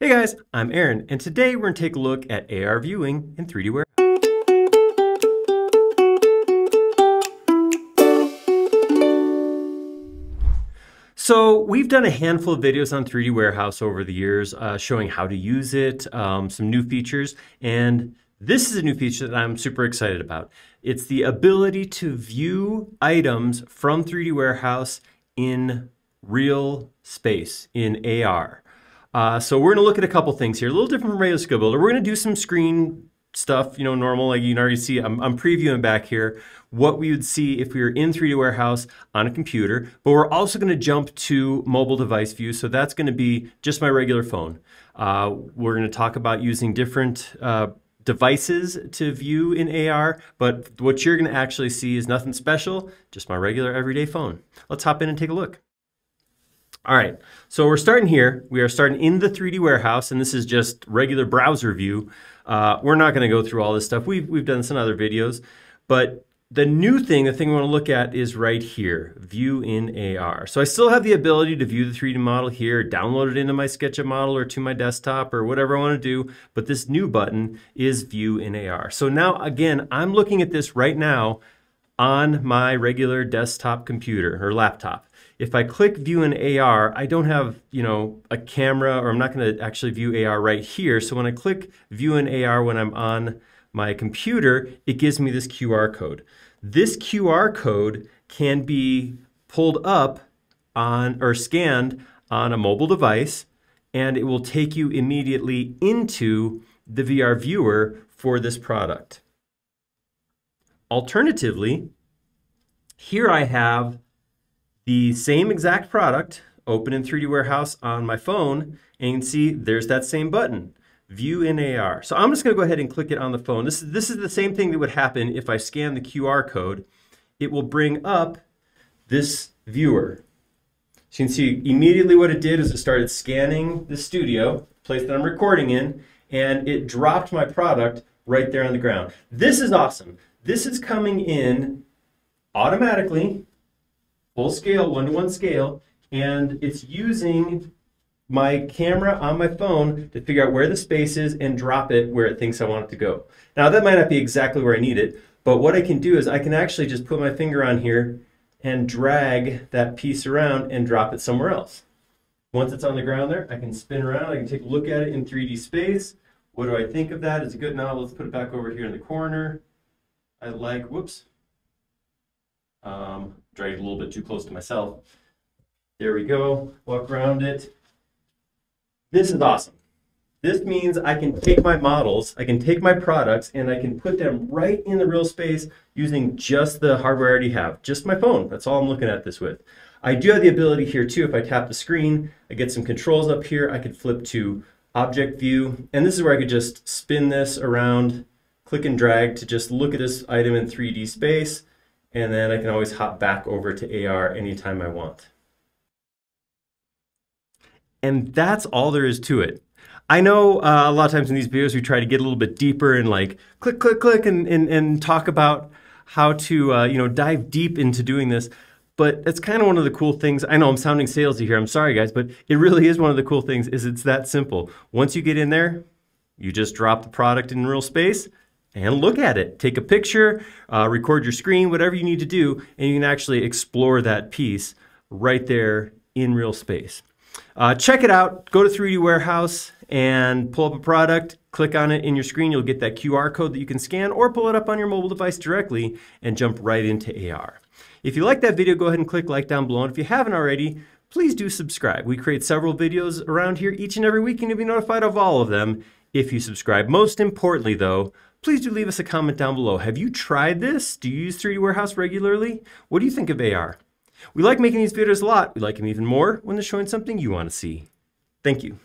Hey guys, I'm Aaron, and today we're going to take a look at AR viewing in 3D Warehouse. So we've done a handful of videos on 3D Warehouse over the years uh, showing how to use it, um, some new features, and this is a new feature that I'm super excited about. It's the ability to view items from 3D Warehouse in real space, in AR. Uh, so we're going to look at a couple things here, a little different from skill builder. We're going to do some screen stuff, you know, normal, like you can already see, I'm, I'm, previewing back here what we would see if we were in 3D Warehouse on a computer, but we're also going to jump to mobile device view. So that's going to be just my regular phone. Uh, we're going to talk about using different uh, devices to view in AR, but what you're going to actually see is nothing special, just my regular everyday phone. Let's hop in and take a look. All right, so we're starting here. We are starting in the 3D warehouse, and this is just regular browser view. Uh, we're not going to go through all this stuff. We've, we've done this in other videos, but the new thing, the thing we want to look at is right here, view in AR. So I still have the ability to view the 3D model here, download it into my SketchUp model or to my desktop or whatever I want to do, but this new button is view in AR. So now, again, I'm looking at this right now on my regular desktop computer or laptop. If I click view in AR, I don't have, you know, a camera or I'm not going to actually view AR right here. So when I click view in AR when I'm on my computer, it gives me this QR code. This QR code can be pulled up on or scanned on a mobile device and it will take you immediately into the VR viewer for this product. Alternatively, here I have the same exact product open in 3D Warehouse on my phone, and you can see there's that same button, View in AR. So I'm just going to go ahead and click it on the phone. This is, this is the same thing that would happen if I scan the QR code. It will bring up this viewer. So you can see immediately what it did is it started scanning the studio, place that I'm recording in, and it dropped my product right there on the ground. This is awesome. This is coming in automatically full scale, one to one scale, and it's using my camera on my phone to figure out where the space is and drop it where it thinks I want it to go. Now that might not be exactly where I need it, but what I can do is I can actually just put my finger on here and drag that piece around and drop it somewhere else. Once it's on the ground there, I can spin around, I can take a look at it in 3D space. What do I think of that? Is it good now? Let's put it back over here in the corner. I like, whoops, um, dragged a little bit too close to myself. There we go. Walk around it. This is awesome. This means I can take my models, I can take my products, and I can put them right in the real space using just the hardware I already have, just my phone. That's all I'm looking at this with. I do have the ability here too, if I tap the screen, I get some controls up here. I could flip to object view, and this is where I could just spin this around, click and drag to just look at this item in 3D space and then I can always hop back over to AR anytime I want. And that's all there is to it. I know uh, a lot of times in these videos we try to get a little bit deeper and like click, click, click and, and, and talk about how to uh, you know dive deep into doing this. But that's kind of one of the cool things. I know I'm sounding salesy here. I'm sorry guys, but it really is one of the cool things is it's that simple. Once you get in there, you just drop the product in real space and look at it. Take a picture, uh, record your screen, whatever you need to do, and you can actually explore that piece right there in real space. Uh, check it out. Go to 3D Warehouse and pull up a product. Click on it in your screen. You'll get that QR code that you can scan or pull it up on your mobile device directly and jump right into AR. If you like that video, go ahead and click like down below. And if you haven't already, please do subscribe. We create several videos around here each and every week, and you'll be notified of all of them if you subscribe. Most importantly, though, please do leave us a comment down below. Have you tried this? Do you use 3D Warehouse regularly? What do you think of AR? We like making these videos a lot. We like them even more when they're showing something you want to see. Thank you.